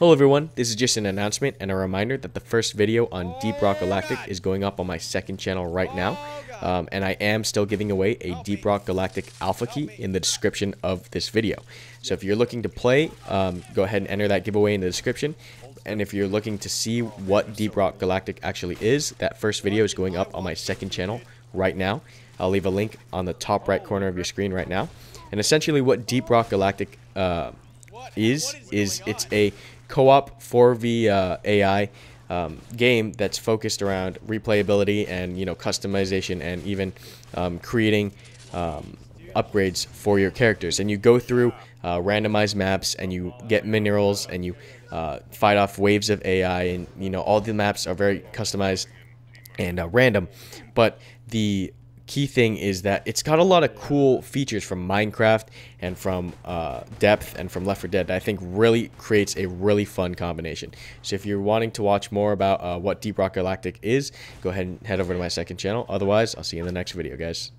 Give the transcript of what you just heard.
Hello everyone, this is just an announcement and a reminder that the first video on Deep Rock Galactic is going up on my second channel right now. Um, and I am still giving away a Deep Rock Galactic Alpha Key in the description of this video. So if you're looking to play, um, go ahead and enter that giveaway in the description. And if you're looking to see what Deep Rock Galactic actually is, that first video is going up on my second channel right now. I'll leave a link on the top right corner of your screen right now. And essentially what Deep Rock Galactic uh, is, is it's a co-op 4v uh, AI um, game that's focused around replayability and you know customization and even um, creating um, upgrades for your characters. And you go through uh, randomized maps and you get minerals and you uh, fight off waves of AI and you know all the maps are very customized and uh, random. But the key thing is that it's got a lot of cool features from Minecraft and from uh, Depth and from Left 4 Dead that I think really creates a really fun combination. So if you're wanting to watch more about uh, what Deep Rock Galactic is, go ahead and head over to my second channel. Otherwise, I'll see you in the next video, guys.